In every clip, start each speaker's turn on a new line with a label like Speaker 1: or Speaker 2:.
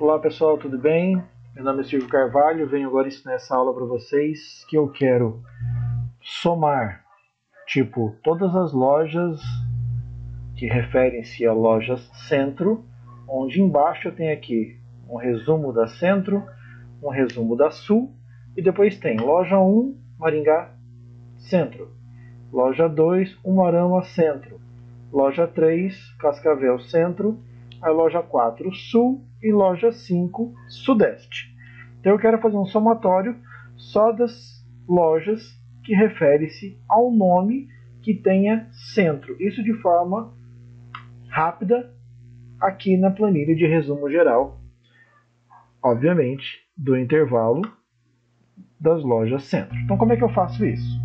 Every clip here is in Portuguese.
Speaker 1: Olá pessoal, tudo bem? Meu nome é Silvio Carvalho, venho agora ensinar essa aula para vocês que eu quero somar, tipo, todas as lojas que referem-se a lojas centro, onde embaixo eu tenho aqui um resumo da centro, um resumo da sul, e depois tem loja 1, Maringá Centro, loja 2, Umarama Centro, loja 3, Cascavel Centro, a loja 4, Sul, e loja 5 Sudeste. Então eu quero fazer um somatório só das lojas que refere-se ao nome que tenha centro. Isso de forma rápida aqui na planilha de resumo geral, obviamente, do intervalo das lojas centro. Então como é que eu faço isso?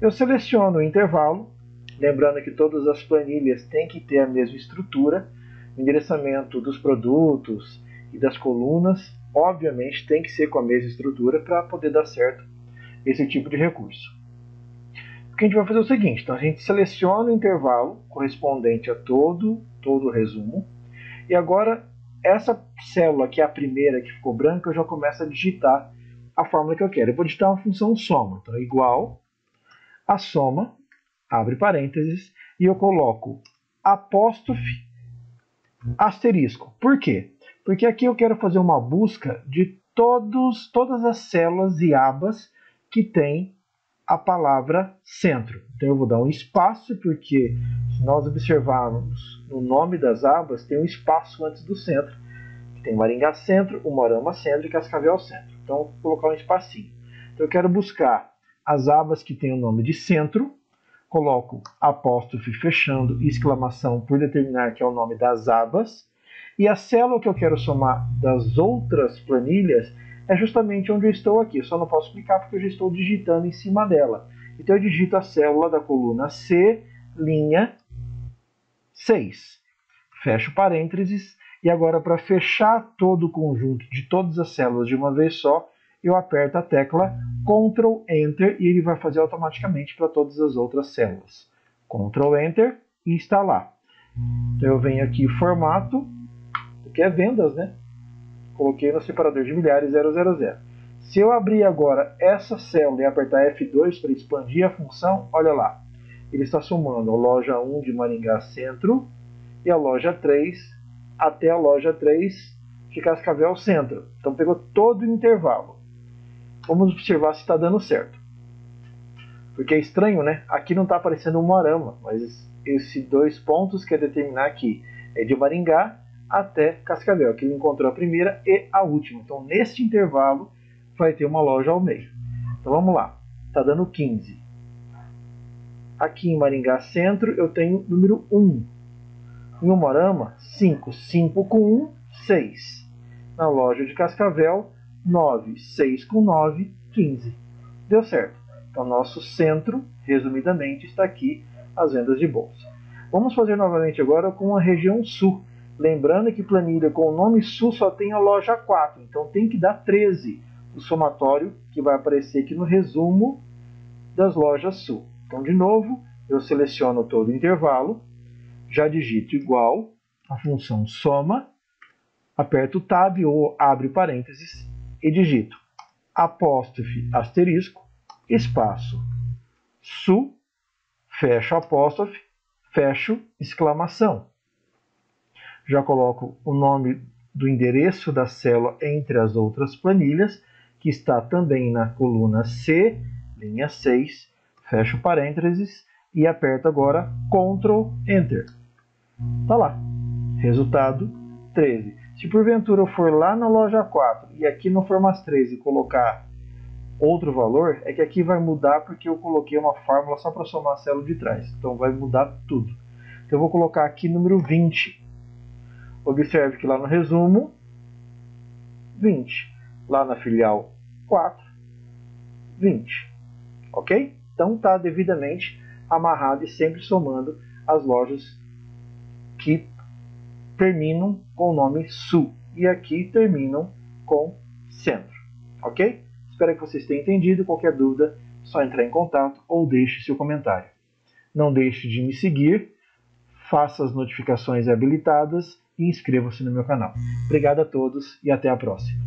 Speaker 1: Eu seleciono o intervalo, lembrando que todas as planilhas têm que ter a mesma estrutura, endereçamento dos produtos e das colunas, obviamente, tem que ser com a mesma estrutura para poder dar certo esse tipo de recurso. O que a gente vai fazer é o seguinte, então a gente seleciona o intervalo correspondente a todo, todo o resumo, e agora essa célula que é a primeira que ficou branca, eu já começo a digitar a fórmula que eu quero. Eu vou digitar uma função soma, então igual a soma, abre parênteses, e eu coloco apóstrofe asterisco. Por quê? Porque aqui eu quero fazer uma busca de todos, todas as células e abas que tem a palavra centro. Então eu vou dar um espaço, porque se nós observarmos no nome das abas, tem um espaço antes do centro. Tem Maringá Centro, Umorama Centro e Cascavel Centro. Então vou colocar um espacinho. Então eu quero buscar as abas que têm o nome de centro, coloco apóstrofe fechando exclamação por determinar que é o nome das abas. E a célula que eu quero somar das outras planilhas é justamente onde eu estou aqui. Eu só não posso explicar porque eu já estou digitando em cima dela. Então eu digito a célula da coluna C, linha 6. Fecho parênteses. E agora, para fechar todo o conjunto de todas as células de uma vez só, eu aperto a tecla Ctrl Enter e ele vai fazer automaticamente para todas as outras células. Ctrl Enter e lá. Então eu venho aqui formato, que é vendas, né? Coloquei no separador de milhares 000. Se eu abrir agora essa célula e apertar F2 para expandir a função, olha lá. Ele está somando a loja 1 de Maringá Centro e a loja 3 até a loja 3 de Cascavel Centro. Então pegou todo o intervalo. Vamos observar se está dando certo. Porque é estranho, né? Aqui não está aparecendo um Moarama, mas esses dois pontos quer determinar que é de Maringá até Cascavel, que ele encontrou a primeira e a última. Então, neste intervalo, vai ter uma loja ao meio. Então, vamos lá. Está dando 15. Aqui em Maringá Centro, eu tenho número 1. Em Umorama, 5. 5 com 1, 6. Na loja de Cascavel, 9, 6 com 9, 15. Deu certo. Então, nosso centro, resumidamente, está aqui, as vendas de bolsa. Vamos fazer novamente agora com a região sul. Lembrando que planilha com o nome sul só tem a loja 4, então tem que dar 13 o somatório que vai aparecer aqui no resumo das lojas sul. Então, de novo, eu seleciono todo o intervalo, já digito igual a função soma, aperto Tab ou abre parênteses e digito apóstrofe asterisco, espaço, su, fecho apóstrofe, fecho exclamação. Já coloco o nome do endereço da célula entre as outras planilhas, que está também na coluna C, linha 6, fecho parênteses e aperto agora Ctrl Enter. Está lá. Resultado 13. Se porventura eu for lá na loja 4 e aqui no Formas 3 e colocar outro valor, é que aqui vai mudar porque eu coloquei uma fórmula só para somar a célula de trás. Então vai mudar tudo. Então eu vou colocar aqui número 20. Observe que lá no resumo, 20. Lá na filial 4, 20. Ok? Então está devidamente amarrado e sempre somando as lojas que terminam com o nome Sul e aqui terminam com Centro. Ok? Espero que vocês tenham entendido. Qualquer dúvida, só entrar em contato ou deixe seu comentário. Não deixe de me seguir, faça as notificações habilitadas e inscrevam-se no meu canal. Obrigado a todos e até a próxima.